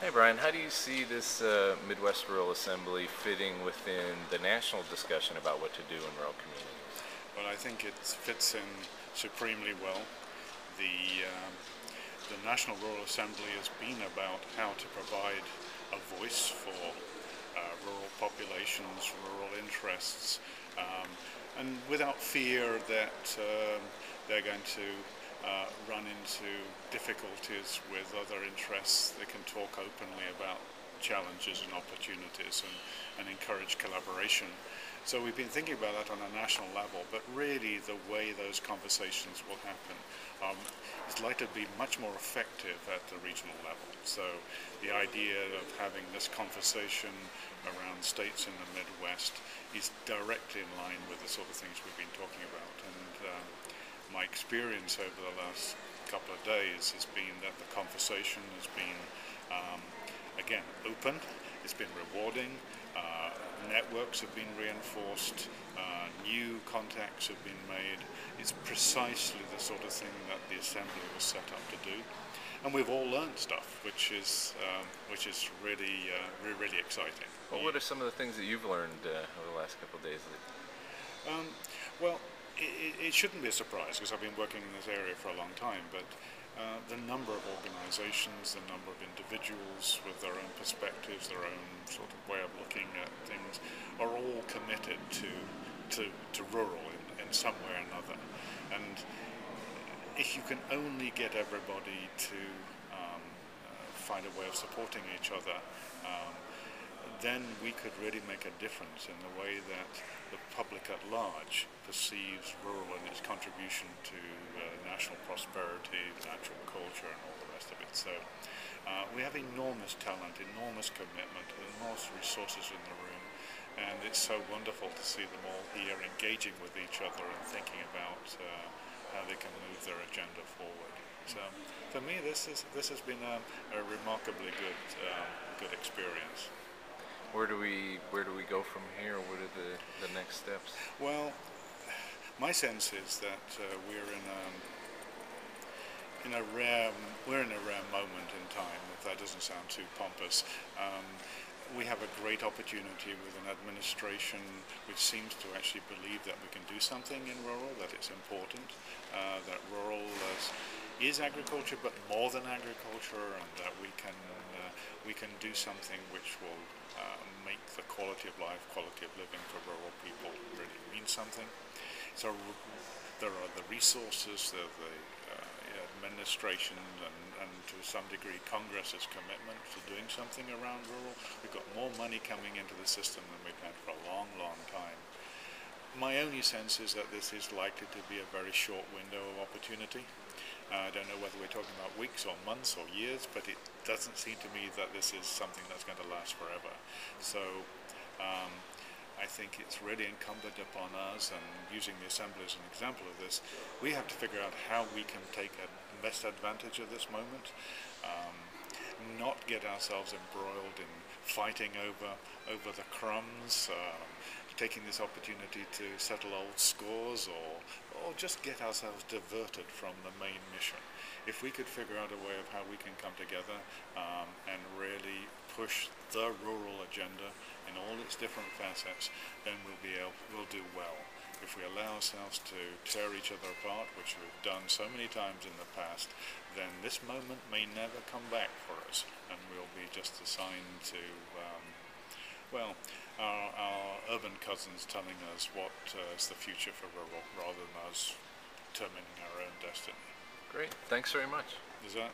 Hey Brian, how do you see this uh, Midwest Rural Assembly fitting within the national discussion about what to do in rural communities? Well, I think it fits in supremely well. The, um, the National Rural Assembly has been about how to provide a voice for uh, rural populations, rural interests, um, and without fear that um, they're going to uh, run into difficulties with other interests. They can talk openly about challenges and opportunities and, and encourage collaboration. So we've been thinking about that on a national level, but really the way those conversations will happen um, is likely to be much more effective at the regional level. So the idea of having this conversation around states in the Midwest is directly in line with the sort of things we've been talking about. And um, my experience over the last couple of days has been that the conversation has been, um, again, open, it's been rewarding, uh, networks have been reinforced, uh, new contacts have been made. It's precisely the sort of thing that the Assembly was set up to do. And we've all learned stuff, which is um, which is really uh, really exciting. Well, what are some of the things that you've learned uh, over the last couple of days? Um, well, it, it, shouldn't be a surprise because I've been working in this area for a long time, but uh, the number of organizations, the number of individuals with their own perspectives, their own sort of way of looking at things, are all committed to, to, to rural in, in some way or another. And if you can only get everybody to um, uh, find a way of supporting each other, um, then we could really make a difference in the way that the public at large perceives rural and its contribution to uh, national prosperity, natural culture, and all the rest of it. So uh, we have enormous talent, enormous commitment, enormous resources in the room, and it's so wonderful to see them all here engaging with each other and thinking about uh, how they can move their agenda forward. So for me, this is this has been a, a remarkably good uh, good experience where do we where do we go from here? What are the, the next steps? Well, my sense is that uh, we're in a in a rare we're in a rare moment in time. If that doesn't sound too pompous. Um, we have a great opportunity with an administration which seems to actually believe that we can do something in rural, that it's important, uh, that rural is, agriculture, but more than agriculture, and that we can uh, we can do something which will uh, make the quality of life, quality of living for rural people really mean something. So there are the resources, the, the uh, administration, and, and, to some degree Congress's commitment to doing something around rural. We've got more money coming into the system than we've had for a long, long time. My only sense is that this is likely to be a very short window of opportunity. Uh, I don't know whether we're talking about weeks or months or years, but it doesn't seem to me that this is something that's going to last forever. So um, I think it's really incumbent upon us, and using the Assembly as an example of this, we have to figure out how we can take a best advantage of this moment, um, not get ourselves embroiled in fighting over over the crumbs, um, taking this opportunity to settle old scores or, or just get ourselves diverted from the main mission. If we could figure out a way of how we can come together um, and really push the rural agenda in all its different facets, then we'll be able, we'll do well. If we allow ourselves to tear each other apart, which we've done so many times in the past, then this moment may never come back for us, and we'll be just assigned to um, well, our, our urban cousins telling us what uh, is the future for rural rather than us determining our own destiny. Great. Thanks very much. Is that?